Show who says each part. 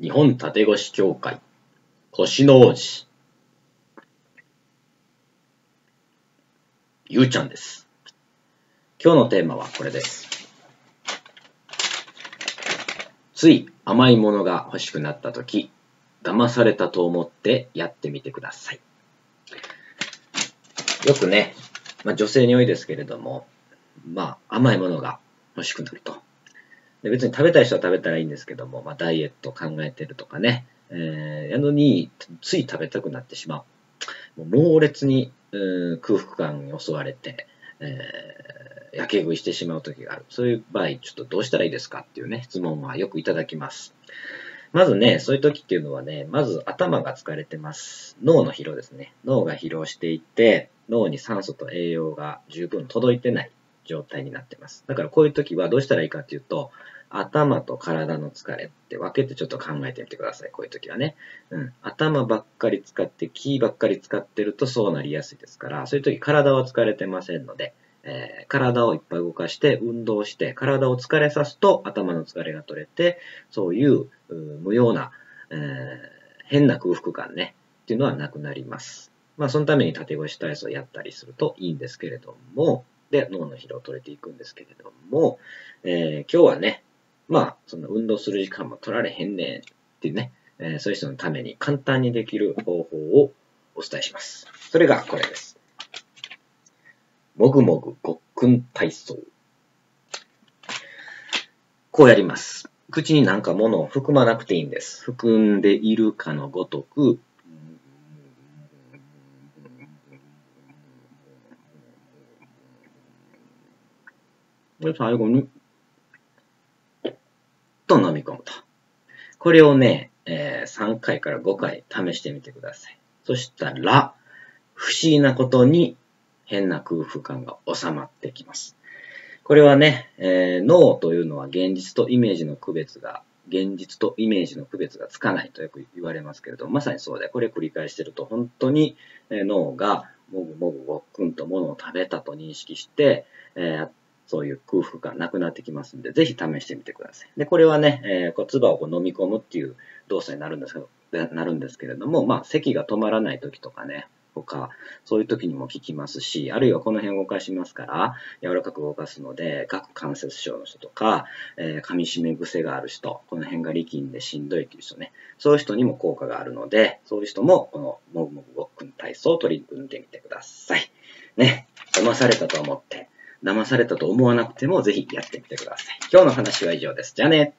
Speaker 1: 日本縦腰協会腰の王子ゆうちゃんです。今日のテーマはこれです。つい甘いものが欲しくなった時騙されたと思ってやってみてください。よくね、まあ、女性に多いですけれどもまあ甘いものが欲しくなると。別に食べたい人は食べたらいいんですけども、まあ、ダイエット考えてるとかね、えー、やのに、つい食べたくなってしまう。もう猛烈に、空腹感に襲われて、えー、やけ食いしてしまう時がある。そういう場合、ちょっとどうしたらいいですかっていうね、質問はよくいただきます。まずね、そういう時っていうのはね、まず頭が疲れてます。脳の疲労ですね。脳が疲労していて、脳に酸素と栄養が十分届いてない。状態になってます。だからこういう時はどうしたらいいかっていうと、頭と体の疲れって分けてちょっと考えてみてください。こういう時はね。うん。頭ばっかり使って、気ばっかり使ってるとそうなりやすいですから、そういう時体は疲れてませんので、えー、体をいっぱい動かして、運動して、体を疲れさすと頭の疲れが取れて、そういう無用な、えー、変な空腹感ね、っていうのはなくなります。まあ、そのために縦腰体操をやったりするといいんですけれども、で、脳の疲労を取れていくんですけれども、えー、今日はね、まあ、その運動する時間も取られへんねんっていうね、えー、そういう人のために簡単にできる方法をお伝えします。それがこれです。もぐもぐごっくん体操。こうやります。口になんか物を含まなくていいんです。含んでいるかのごとく、で、最後に、と飲み込むと。これをね、えー、3回から5回試してみてください。そしたら、不思議なことに変な空腹感が収まってきます。これはね、えー、脳というのは現実とイメージの区別が、現実とイメージの区別がつかないとよく言われますけれど、まさにそうで、これ繰り返してると本当に脳がもぐもぐごっくんとものを食べたと認識して、えー、そういう空腹感なくなってきますんで、ぜひ試してみてください。で、これはね、えー、こう唾をこう飲み込むっていう動作になるんですけど、なるんですけれども、まあ、咳が止まらない時とかね、とか、そういう時にも効きますし、あるいはこの辺を動かしますから、柔らかく動かすので、顎関節症の人とか、えー、噛み締め癖がある人、この辺が力んでしんどいっていう人ね、そういう人にも効果があるので、そういう人も、このもぐもぐごっくん体操を取り組んでみてください。ね、騙されたと思って、騙されたと思わなくてもぜひやってみてください。今日の話は以上です。じゃあね。